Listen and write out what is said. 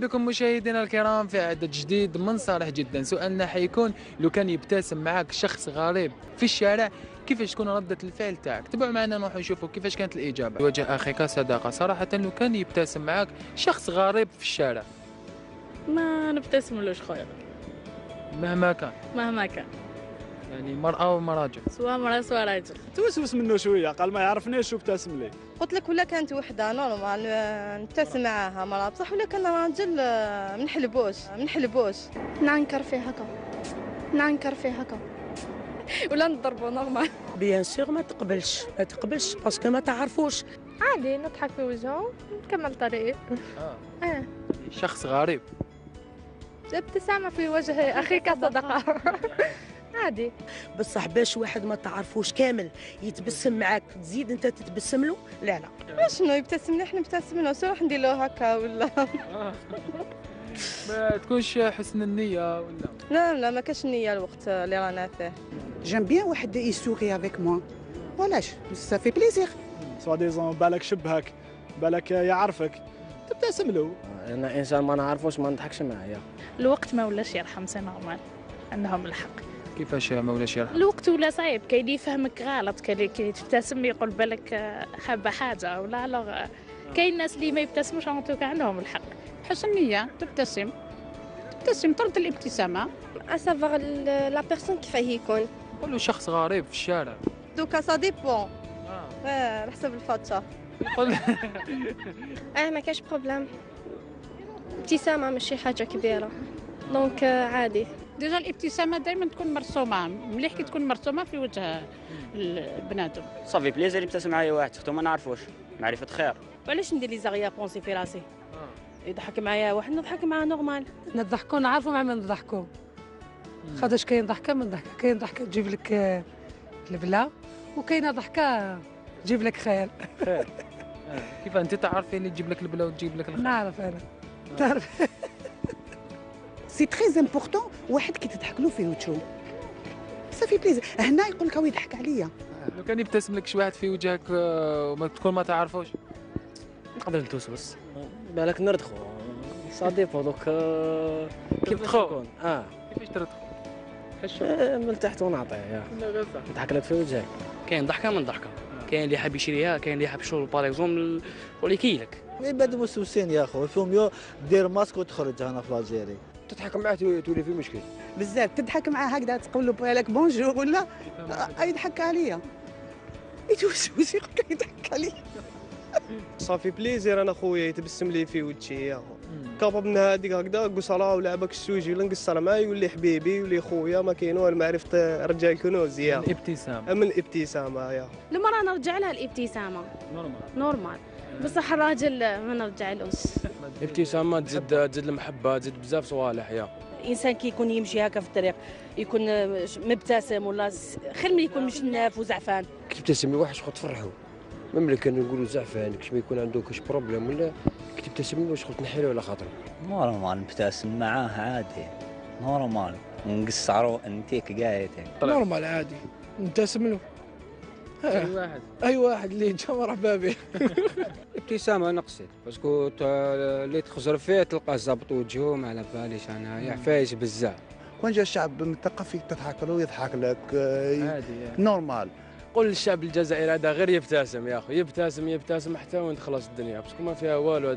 بكم مشاهدينا الكرام في عدد جديد من صالح جدا. سؤالنا حيكون لو كان يبتسم معك شخص غريب في الشارع كيفاش تكون ردة الفعل تاعك؟ تبعوا معنا نروح نشوفوا كيفاش كانت الإجابة. وجه أخيك صداقة صراحة لو كان يبتسم معك شخص غريب في الشارع. ما نبتسملوش خويا. مهما كان. مهما كان. يعني مرأة وما راجل سواء مرأة سواء راجل توسوس منه شوية؟ قال ما يعرفنيش وابتسم لي. قلت لك ولا كانت وحدة normal آه، نبتسم معاها مرة بصح ولا كان راجل آه، ما نحلبوش ما نحلبوش نعنكر فيه هكا. نعنكر فيه هكا. ولا نضربوا normal bien sûr ما تقبلش. ما تقبلش parce que ما تعرفوش. عادي نضحك في وجهه نكمل طريقي آه. آه. شخص غريب. ابتسامة في وجه أخيك صدقة. عادي. بصح باش واحد ما تعرفوش كامل يتبسم معاك تزيد انت تتبسم له؟ لا لا. شنو يبتسم لي؟ إحنا نبتسم له نروح ندير له هكا ولا؟ ما تكونش حسن النية ولا؟ لا لا ما كاش نية الوقت اللي رانا فيه. J'aime bien واحد يسوغي avec moi. ولاش ça fait plaisir. سوا ديزون بالك شبهك بالك يعرفك تبتسم له. أنا إنسان ما نعرفوش ما نضحكش معاه يا الوقت ما ولاش يرحم c'est normal عندهم الحق. كيفاش مولاش يرحم الوقت ولا صعيب. كاين اللي يفهمك غلط كاين اللي كي تبتسم يقول بالك آه، حابه حاجة ولا الوغ آه، كاين الناس اللي ما يبتسموش en tout cas عندهم الحق. حسن نية تبتسم. تبتسم ترد الابتسامة. أسافر la personne كيف يكون قولوا شخص غريب في الشارع. دوكا ça dépend آه. آه على حسب الفترة. قول آه ما كاش problème ابتسامة ماشي حاجة كبيرة. donc آه، عادي. déjà الابتسامة دائما تكون مرسومة مليح كي تكون مرسومة في وجه البنادم. ça fait plaisir يبتسم معايا واحد surtout ما نعرفوش. معرفة خير. وعلاش ندير les arrière-pensées في راسي؟ يضحك معايا واحد نضحك معاه normal. نضحكوا نعرفوا مع من نضحكوا خاطرش كاين ضحكة من ضحكة كاين ضحكة تجيب لك آه، البلا وكاينة ضحكة تجيب لك خير. خير. آه. كيف أنت تعرفي اللي تجيب لك البلا وتجيب لك الخير؟ نعرف أنا. تعرف. سي تري امبورطون واحد كي تضحك له في وجهه. fait plaisir. هنا يقول لك هو يضحك عليا. لو كان يبتسم لك شي واحد في وجهك آه، وما تكون ما تعرفوش. نقدر نتوسوس بالك نردخو صافي دوك آه، كيف تردخو؟ تكون؟ آه. كيفاش تردخل حشو آه، من تحت ونعطيه يا لا غير صح. نضحك لك في وجهك. كاين ضحكة من ضحكة. كاين اللي حاب يشريها كاين اللي حاب شغل باغ اكزومبل واللي كيلك بعد مسوسين يا أخو. فيهم يو دير ماسك وتخرج هنا في الجيري. تضحك معاه تولي في مشكل. بزاف تضحك معاه هكذا تقول له بالك بونجور ولا آه، يضحك عليا. يتوسوس يقول لك يضحك عليا. صافي بليزير أنا خويا يتبسم لي في وجهي. يا. خو كاباب من هذيك هكذا قصرا ولعبك السويجي ولا نقصر معايا يولي حبيبي يولي خويا ما كاين والو معرفة رجال كنوز يا. الابتسام من الابتسامة يا. المرأة نرجع لها الابتسامة. normal. normal. بصح الراجل ما نرجعلوش ابتسامة تزيد تزيد المحبة تزيد بزاف صوالح يا. الإنسان كي يكون يمشي هكا في الطريق يكون مبتسم ولا خير من يكون مشناف وزعفان. كي تبتسم لواحد شغل تفرحو. même كان نقولوا زعفان كش ما يكون عنده كاش problème ولا كي تبتسم له شغل تنحي له على خاطره normal نبتسم معاه عادي. normal. نقصرو انتيك قايتك normal عادي. نبتسم له. اي واحد. أي واحد اللي جا مرحبا به ابتسامة نقصد. parce que تا- اللي تخزر فيه تلقاه زابط وجهه ما على باليش. أنا يعفايش بزاف. كون جا الشعب مثقف تضحك له يضحك لك؟ آه، عادي normal. قول للشعب الجزائري هذا غير يبتسم يا أخي. يبتسم يبتسم حتى وين تخلص الدنيا. parce que ما فيها والو.